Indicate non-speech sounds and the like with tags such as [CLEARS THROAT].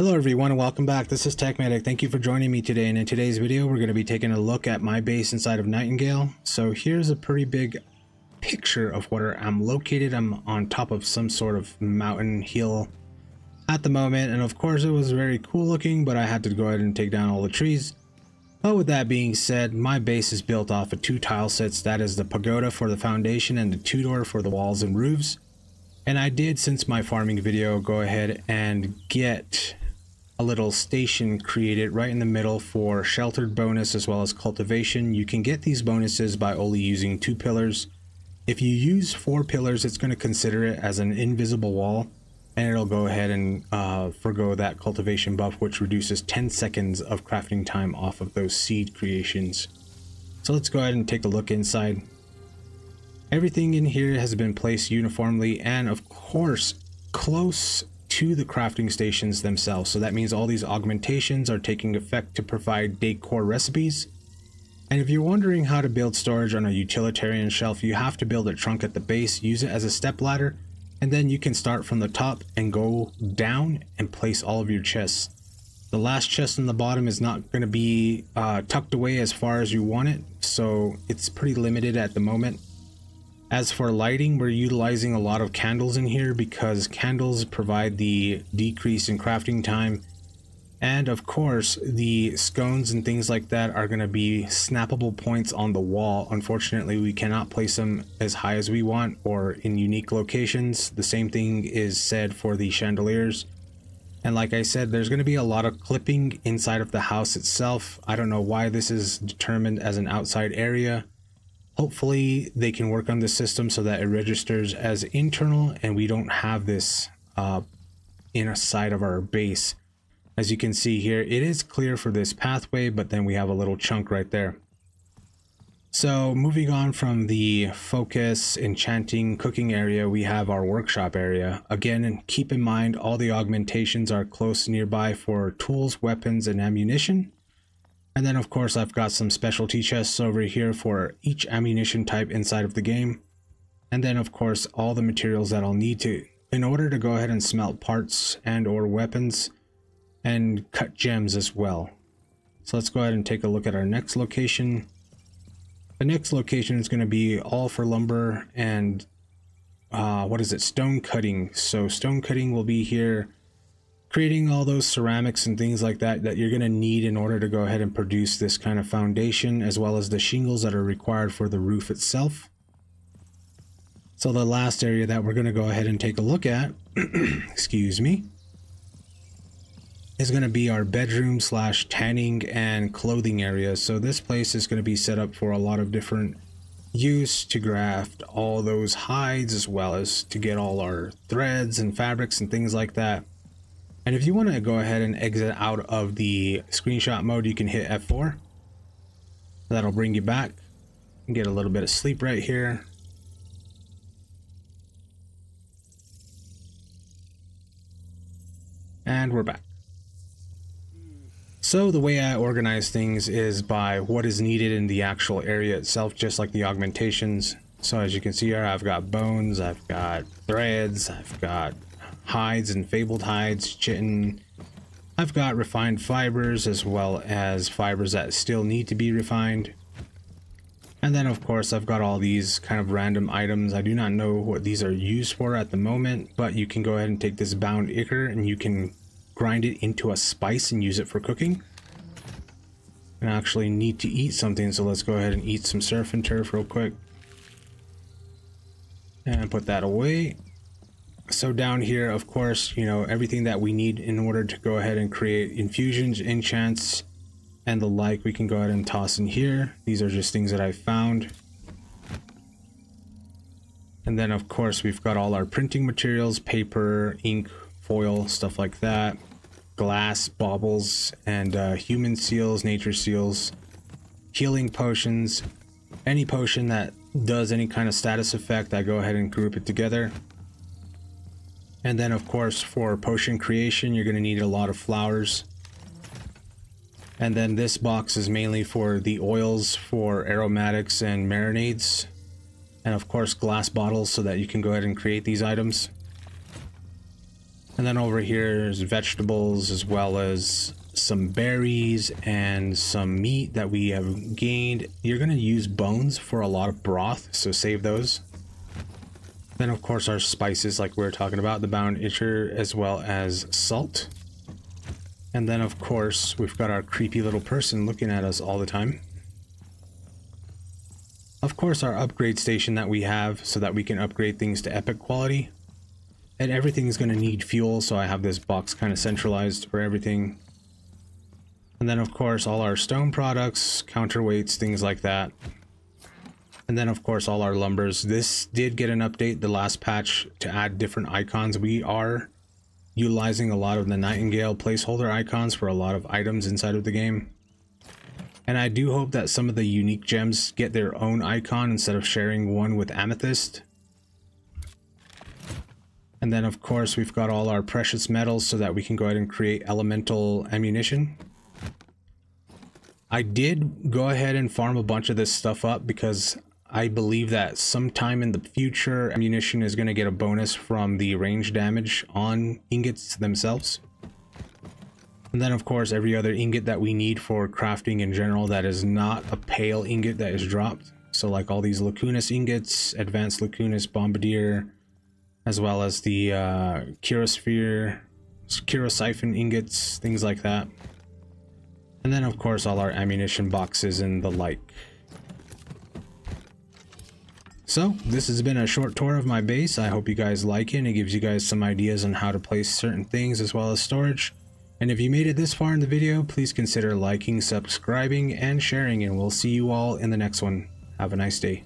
Hello everyone and welcome back. This is TechMedic. Thank you for joining me today and in today's video we're going to be taking a look at my base inside of Nightingale. So here's a pretty big picture of where I'm located. I'm on top of some sort of mountain hill at the moment and of course it was very cool looking but I had to go ahead and take down all the trees. But with that being said, my base is built off of two tile sets. That is the pagoda for the foundation and the Tudor for the walls and roofs. And I did, since my farming video, go ahead and get a little station created right in the middle for sheltered bonus as well as cultivation. You can get these bonuses by only using two pillars. If you use four pillars, it's going to consider it as an invisible wall and it'll go ahead and uh, forego that cultivation buff, which reduces 10 seconds of crafting time off of those seed creations. So let's go ahead and take a look inside. Everything in here has been placed uniformly and of course close to the crafting stations themselves. So that means all these augmentations are taking effect to provide decor recipes. And if you're wondering how to build storage on a utilitarian shelf, you have to build a trunk at the base, use it as a step ladder, and then you can start from the top and go down and place all of your chests. The last chest on the bottom is not going to be uh, tucked away as far as you want it, so it's pretty limited at the moment. As for lighting, we're utilizing a lot of candles in here because candles provide the decrease in crafting time. And of course, the scones and things like that are going to be snappable points on the wall. Unfortunately, we cannot place them as high as we want or in unique locations. The same thing is said for the chandeliers. And like I said, there's going to be a lot of clipping inside of the house itself. I don't know why this is determined as an outside area. Hopefully they can work on the system so that it registers as internal and we don't have this uh, inner side of our base. As you can see here, it is clear for this pathway, but then we have a little chunk right there. So moving on from the focus, enchanting, cooking area, we have our workshop area. Again, keep in mind all the augmentations are close nearby for tools, weapons, and ammunition. And then of course I've got some specialty chests over here for each ammunition type inside of the game. And then of course all the materials that I'll need to in order to go ahead and smelt parts and or weapons and cut gems as well. So let's go ahead and take a look at our next location. The next location is going to be all for lumber and uh, what is it? Stone cutting. So stone cutting will be here creating all those ceramics and things like that that you're going to need in order to go ahead and produce this kind of foundation as well as the shingles that are required for the roof itself. So the last area that we're going to go ahead and take a look at, [CLEARS THROAT] excuse me, is going to be our bedroom slash tanning and clothing area. So this place is going to be set up for a lot of different use to graft all those hides as well as to get all our threads and fabrics and things like that. And if you want to go ahead and exit out of the screenshot mode, you can hit F4. That'll bring you back and get a little bit of sleep right here. And we're back. So the way I organize things is by what is needed in the actual area itself, just like the augmentations. So as you can see here, I've got bones, I've got threads, I've got hides and fabled hides, chitin. I've got refined fibers as well as fibers that still need to be refined. And then of course I've got all these kind of random items. I do not know what these are used for at the moment, but you can go ahead and take this bound ichor and you can grind it into a spice and use it for cooking. And actually need to eat something, so let's go ahead and eat some surf and turf real quick. And put that away so down here, of course, you know, everything that we need in order to go ahead and create infusions, enchants, and the like, we can go ahead and toss in here. These are just things that I found. And then, of course, we've got all our printing materials, paper, ink, foil, stuff like that. Glass, baubles, and uh, human seals, nature seals, healing potions, any potion that does any kind of status effect, I go ahead and group it together. And then of course for potion creation, you're going to need a lot of flowers. And then this box is mainly for the oils for aromatics and marinades. And of course glass bottles so that you can go ahead and create these items. And then over here is vegetables as well as some berries and some meat that we have gained. You're going to use bones for a lot of broth, so save those. Then of course our spices like we are talking about, the bound ichor as well as salt. And then of course we've got our creepy little person looking at us all the time. Of course our upgrade station that we have so that we can upgrade things to epic quality. And everything is going to need fuel so I have this box kind of centralized for everything. And then of course all our stone products, counterweights, things like that. And then of course all our lumbers. This did get an update the last patch to add different icons. We are utilizing a lot of the Nightingale placeholder icons for a lot of items inside of the game. And I do hope that some of the unique gems get their own icon instead of sharing one with Amethyst. And then of course we've got all our precious metals so that we can go ahead and create elemental ammunition. I did go ahead and farm a bunch of this stuff up because I believe that sometime in the future ammunition is going to get a bonus from the range damage on ingots themselves. And then of course every other ingot that we need for crafting in general that is not a pale ingot that is dropped. So like all these Lacunas ingots, Advanced Lacunas Bombardier, as well as the uh, Chirosphere, ingots, things like that. And then of course all our ammunition boxes and the like. So this has been a short tour of my base. I hope you guys like it and it gives you guys some ideas on how to place certain things as well as storage. And if you made it this far in the video, please consider liking, subscribing, and sharing and we'll see you all in the next one. Have a nice day.